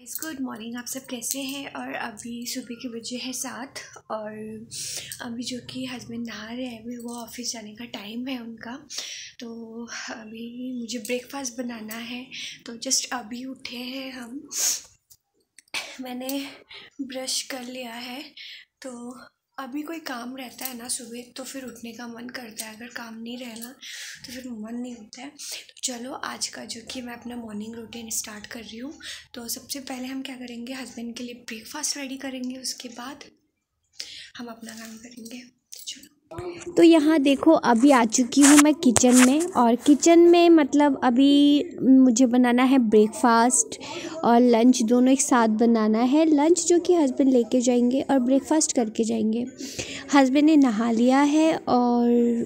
इस good morning आप सब कैसे हैं? और अभी सुबह के बजे है सात, और अभी जो कि हस्बैंड नहा रहे हैं, अभी वो ऑफ़िस जाने का टाइम है उनका। तो अभी मुझे ब्रेकफास्ट बनाना है। तो जस्ट अभी उठे हैं हम। मैंने ब्रश कर लिया है। तो अभी कोई काम रहता है ना सुबह तो फिर उठने का मन करता है। अगर काम नहीं रहना तो फिर मन नहीं होता है। तो चलो, आज का जो कि मैं अपना मॉर्निंग रूटीन स्टार्ट कर रही हूँ। तो सबसे पहले हम क्या करेंगे? हस्बैंड के लिए ब्रेकफास्ट रेडी करेंगे, उसके बाद हम अपना काम करेंगे। चलो। तो यहाँ देखो, अभी आ चुकी हूँ मैं किचन में और किचन में मतलब अभी मुझे बनाना है ब्रेकफास्ट और लंच दोनों एक साथ बनाना है। लंच जो कि हस्बैंड लेके जाएँगे और ब्रेकफास्ट करके जाएँगे। हस्बैंड ने नहा लिया है और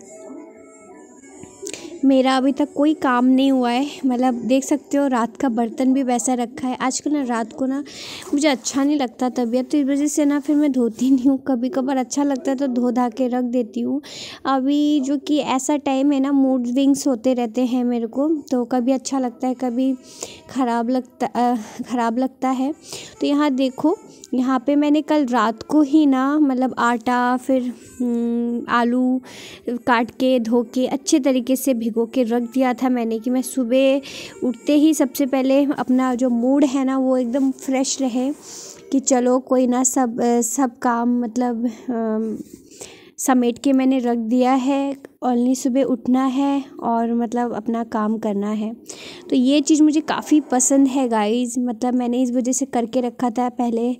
मेरा अभी तक कोई काम नहीं हुआ है। मतलब देख सकते हो रात का बर्तन भी वैसा रखा है। आजकल ना रात को ना मुझे अच्छा नहीं लगता तबीयत तो इस वजह से ना फिर मैं धोती नहीं हूँ। कभी कभार अच्छा लगता है तो धो धा के रख देती हूँ। अभी जो कि ऐसा टाइम है ना मूड विंग्स होते रहते हैं मेरे को तो कभी अच्छा लगता है कभी ख़राब लगता ख़राब लगता है। तो यहाँ देखो यहाँ पे मैंने कल रात को ही ना मतलब आटा फिर हम्म, आलू काट के धो के अच्छे तरीके से भिगो के रख दिया था मैंने कि मैं सुबह उठते ही सबसे पहले अपना जो मूड है ना वो एकदम फ्रेश रहे कि चलो कोई ना सब सब काम मतलब समेट के मैंने रख दिया है ओनली सुबह उठना है और मतलब अपना काम करना है। तो ये चीज़ मुझे काफ़ी पसंद है गाइस मतलब मैंने इस वजह से करके रखा था पहले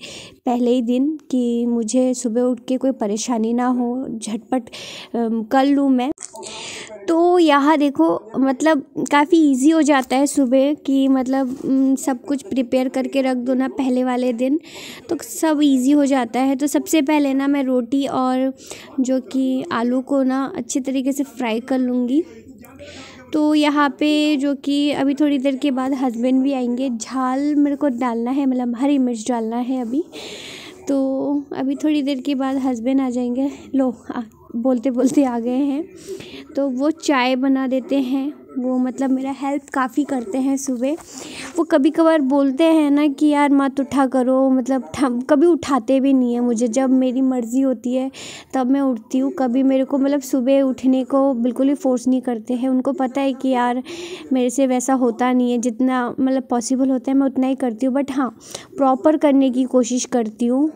पहले ही दिन कि मुझे सुबह उठ के कोई परेशानी ना हो, झटपट कर लूँ मैं। तो यहाँ देखो मतलब काफ़ी इजी हो जाता है सुबह कि मतलब सब कुछ प्रिपेयर करके रख दो ना पहले वाले दिन। तो सब इजी हो जाता है। तो सबसे पहले ना मैं रोटी और जो कि आलू को ना अच्छे तरीके से फ्राई कर लूँगी। तो यहाँ पे जो कि अभी थोड़ी देर के बाद हस्बैंड भी आएँगे। झाल मेरे को डालना है मतलब हरी मिर्च डालना है अभी। तो अभी थोड़ी देर के बाद हस्बैंड आ जाएँगे। लो आ, बोलते बोलते आ गए हैं। तो वो चाय बना देते हैं। वो मतलब मेरा हेल्प काफ़ी करते हैं सुबह। वो कभी कभार बोलते हैं ना कि यार मत उठा करो मतलब कभी उठाते भी नहीं है मुझे। जब मेरी मर्ज़ी होती है, तब मैं उठती हूँ। कभी मेरे को मतलब सुबह उठने को बिल्कुल ही फोर्स नहीं करते हैं। उनको पता है कि यार मेरे से वैसा होता नहीं है। जितना मतलब पॉसिबल होता है, मैं उतना ही करती हूँ। बट हाँ प्रॉपर करने की कोशिश करती हूँ।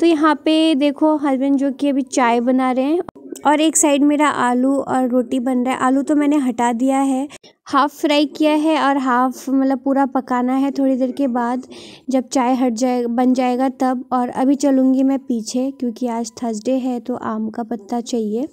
तो यहाँ पे देखो हस्बैंड जो कि अभी चाय बना रहे हैं और एक साइड मेरा आलू और रोटी बन रहा है। आलू तो मैंने हटा दिया है। हाफ़ फ्राई किया है और हाफ़ मतलब पूरा पकाना है थोड़ी देर के बाद। जब चाय हट जाए, बन जाएगा तब। और अभी चलूँगी मैं पीछे क्योंकि आज थर्सडे है तो आम का पत्ता चाहिए।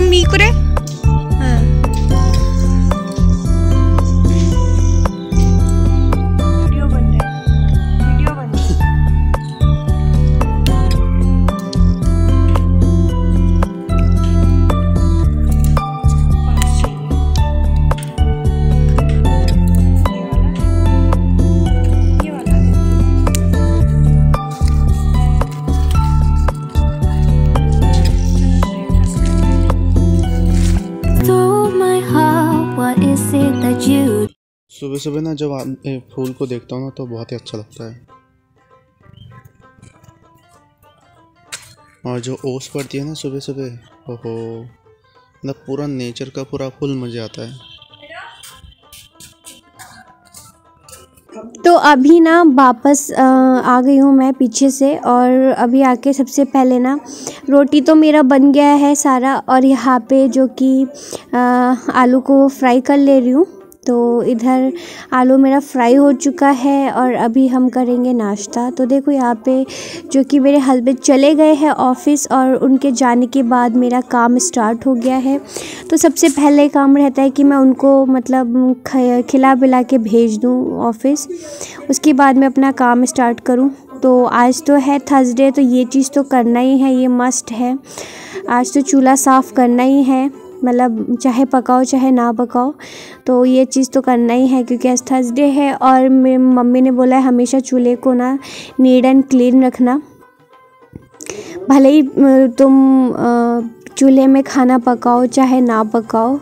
Tam सुबह ना जब फूल को देखता हूँ ना तो बहुत ही अच्छा लगता है। और जो ओस पड़ती है ना सुबह सुबह ओहो मतलब पूरा नेचर का पूरा फुल मज़ा आता है। तो अभी ना वापस आ गई हूँ मैं पीछे से, और अभी आके सबसे पहले ना, रोटी तो मेरा बन गया है सारा, और यहाँ पे जो कि आलू को फ्राई कर ले रही हूँ। तो इधर आलू मेरा फ्राई हो चुका है और अभी हम करेंगे नाश्ता। तो देखो यहाँ पे जो कि मेरे हस्बैंड चले गए हैं ऑफ़िस और उनके जाने के बाद मेरा काम स्टार्ट हो गया है। तो सबसे पहले काम रहता है कि मैं उनको मतलब खिला पिला के भेज दूँ ऑफ़िस। उसके बाद मैं अपना काम स्टार्ट करूँ। तो आज तो है थर्सडे तो ये चीज़ तो करना ही है, ये मस्ट है। आज तो चूल्हा साफ़ करना ही है। मतलब चाहे पकाओ, चाहे ना पकाओ तो ये चीज़ तो करना ही है क्योंकि आज थर्सडे है और मेरी मम्मी ने बोला है हमेशा चूल्हे को ना नीड एंड क्लीन रखना। भले ही तुम चूल्हे में खाना पकाओ, चाहे ना पकाओ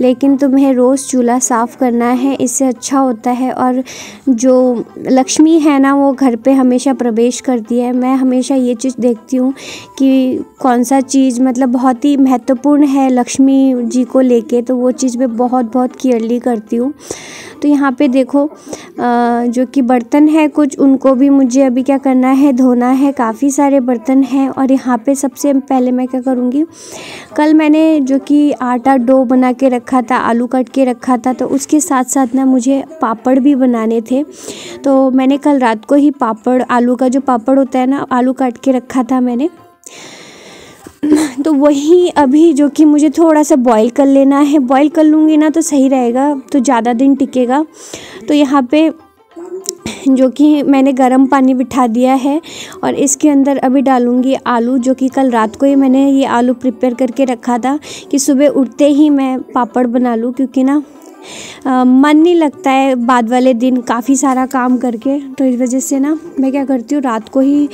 लेकिन तुम्हें रोज़ चूल्हा साफ़ करना है, इससे अच्छा होता है। और जो लक्ष्मी है ना, वो घर पे हमेशा प्रवेश करती है। मैं हमेशा ये चीज़ देखती हूँ कि कौन सा चीज़ मतलब बहुत ही महत्वपूर्ण है लक्ष्मी जी को लेके तो वो चीज़ मैं बहुत बहुत केयरली करती हूँ। तो यहाँ पे देखो जो कि बर्तन है कुछ, उनको भी मुझे अभी क्या करना है, धोना है, काफ़ी सारे बर्तन हैं और यहाँ पे सबसे पहले मैं क्या करूँगी, कल मैंने जो कि आटा डो बना के रखा था, आलू कट के रखा था तो उसके साथ साथ ना मुझे पापड़ भी बनाने थे। तो मैंने कल रात को ही पापड़, आलू का जो पापड़ होता है ना, आलू काट के रखा था मैंने। तो वही अभी जो कि मुझे थोड़ा सा बॉईल कर लेना है। बॉईल कर लूँगी ना तो सही रहेगा तो ज़्यादा दिन टिकेगा। तो यहाँ पे जो कि मैंने गर्म पानी बिठा दिया है और इसके अंदर अभी डालूँगी आलू, जो कि कल रात को ही मैंने ये आलू प्रिपेयर करके रखा था कि सुबह उठते ही मैं पापड़ बना लूँ, क्योंकि ना मन नहीं लगता है बाद वाले दिन काफ़ी सारा काम करके। तो इस वजह से ना मैं क्या करती हूँ, रात को ही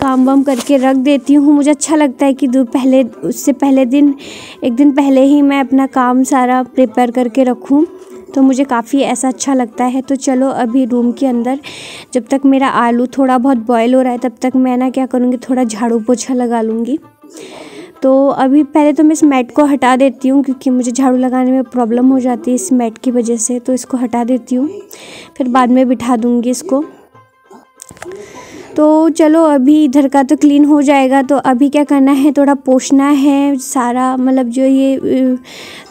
काम वाम करके रख देती हूँ। मुझे अच्छा लगता है कि पहले, उससे पहले दिन, एक दिन पहले ही मैं अपना काम सारा प्रिपेयर करके रखूँ तो मुझे काफ़ी ऐसा अच्छा लगता है। तो चलो अभी रूम के अंदर, जब तक मेरा आलू थोड़ा बहुत बॉयल हो रहा है, तब तक मैं ना क्या करूँगी, थोड़ा झाड़ू पोछा लगा लूँगी। तो अभी पहले तो मैं इस मैट को हटा देती हूँ क्योंकि मुझे झाड़ू लगाने में प्रॉब्लम हो जाती है इस मैट की वजह से तो इसको हटा देती हूँ। फिर बाद में बिठा दूँगी इसको। तो चलो, अभी इधर का तो क्लीन हो जाएगा। तो अभी क्या करना है? थोड़ा पोछना है। सारा मतलब जो ये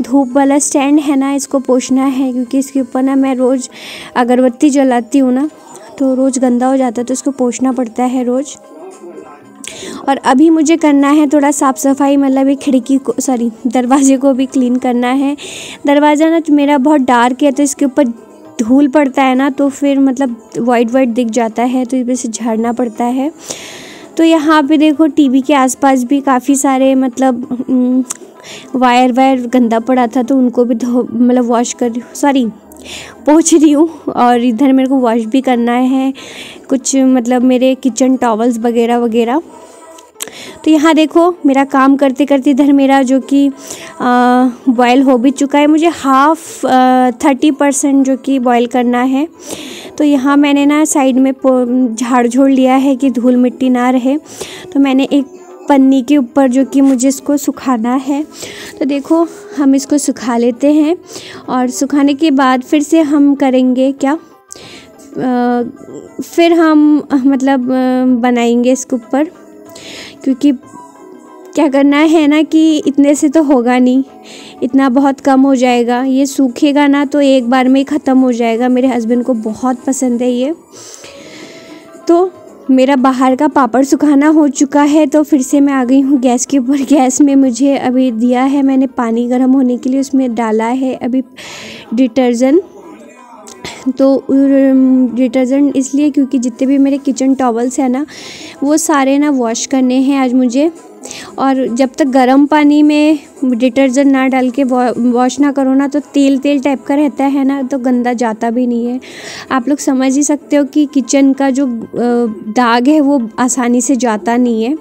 धूप वाला स्टैंड है ना, इसको पोछना है क्योंकि इसके ऊपर ना मैं रोज़ अगरबत्ती जलाती हूँ ना तो रोज़ गंदा हो जाता है तो इसको पोछना पड़ता है रोज़। और अभी मुझे करना है थोड़ा साफ़ सफ़ाई मतलब एक खिड़की को सॉरी दरवाजे को भी क्लीन करना है। दरवाज़ा ना मेरा बहुत डार्क है तो इसके ऊपर धूल पड़ता है ना तो फिर मतलब वाइट वाइट दिख जाता है तो इस से झाड़ना पड़ता है। तो यहाँ पे देखो टीवी के आसपास भी काफ़ी सारे मतलब वायर वायर गंदा पड़ा था तो उनको भी धो मतलब वॉश कर सॉरी पहुँच रही हूँ और इधर मेरे को वॉश भी करना है। कुछ मतलब मेरे किचन टॉवल्स वगैरह वगैरह। तो यहाँ देखो, मेरा काम करते करते इधर मेरा जो कि बॉयल हो भी चुका है। मुझे हाफ़ थर्टी परसेंट जो कि बॉयल करना है। तो यहाँ मैंने ना साइड में झाड़ झोड़ लिया है कि धूल मिट्टी ना रहे। तो मैंने एक पन्नी के ऊपर जो कि मुझे इसको सुखाना है। तो देखो हम इसको सुखा लेते हैं और सुखाने के बाद फिर से हम करेंगे क्या? आ, फिर हम मतलब बनाएँगे इसके ऊपर। क्योंकि क्या करना है ना कि इतने से तो होगा नहीं। इतना बहुत कम हो जाएगा। ये सूखेगा ना तो एक बार में ही ख़त्म हो जाएगा। मेरे हस्बैंड को बहुत पसंद है ये। तो मेरा बाहर का पापड़ सुखाना हो चुका है तो फिर से मैं आ गई हूँ गैस के ऊपर। गैस में मुझे अभी दिया है मैंने पानी गर्म होने के लिए, उसमें डाला है अभी डिटर्जेंट। तो डिटर्जेंट इसलिए क्योंकि जितने भी मेरे किचन टॉवल्स हैं ना, वो सारे ना वॉश करने हैं आज मुझे। और जब तक गर्म पानी में डिटर्जेंट ना डाल के वॉश ना करो ना तो तेल तेल टाइप का रहता है ना तो गंदा जाता भी नहीं है। आप लोग समझ ही सकते हो कि किचन का जो दाग है, वो आसानी से जाता नहीं है।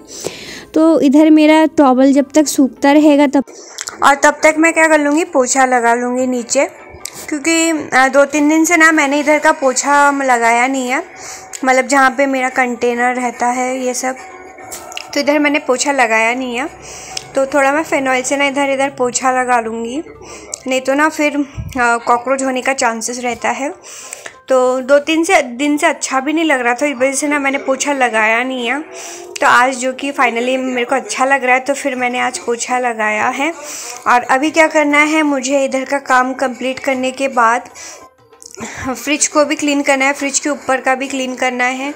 तो इधर मेरा टॉवल जब तक सूखता रहेगा, तब और तब तक मैं क्या कर लूँगी, पोछा लगा लूँगी नीचे, क्योंकि दो तीन दिन से ना मैंने इधर का पोछा लगाया नहीं है। मतलब जहाँ पे मेरा कंटेनर रहता है, ये सब। तो इधर मैंने पोछा लगाया नहीं है। तो थोड़ा मैं फेनॉइल से ना इधर इधर पोछा लगा लूँगी। नहीं तो ना फिर कॉकरोच होने का चांसेस रहता है। तो दो तीन से, दिन से अच्छा भी नहीं लग रहा था, इस वजह से ना मैंने पोछा लगाया नहीं है। तो आज जो कि फ़ाइनली मेरे को अच्छा लग रहा है तो फिर मैंने आज पोछा लगाया है। और अभी क्या करना है, मुझे इधर का काम कंप्लीट करने के बाद फ्रिज को भी क्लीन करना है, फ्रिज के ऊपर का भी क्लीन करना है।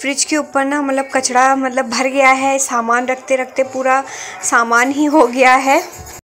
फ्रिज के ऊपर ना मतलब कचरा मतलब भर गया है, सामान रखते रखते पूरा सामान ही हो गया है।